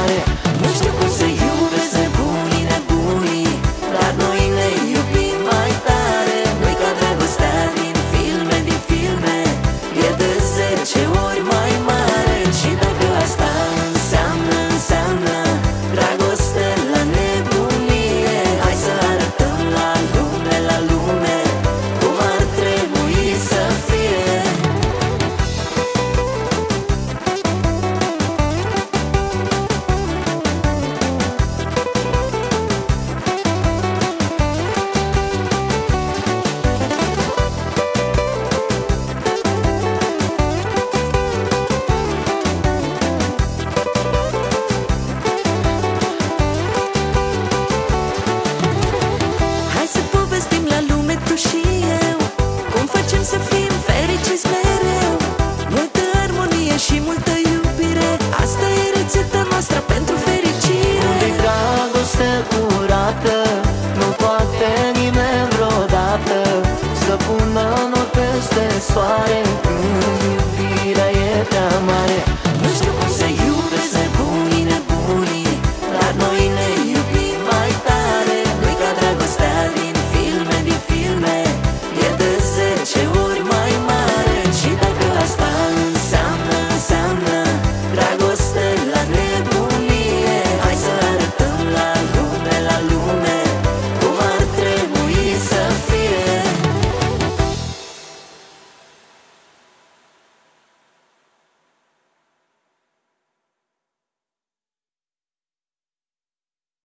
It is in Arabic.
soare falling